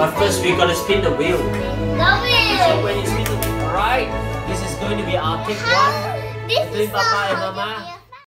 But first we gotta spin the wheel. The So when you spin the wheel, alright, this is going to be our cake one. This Between is Papa and Mama.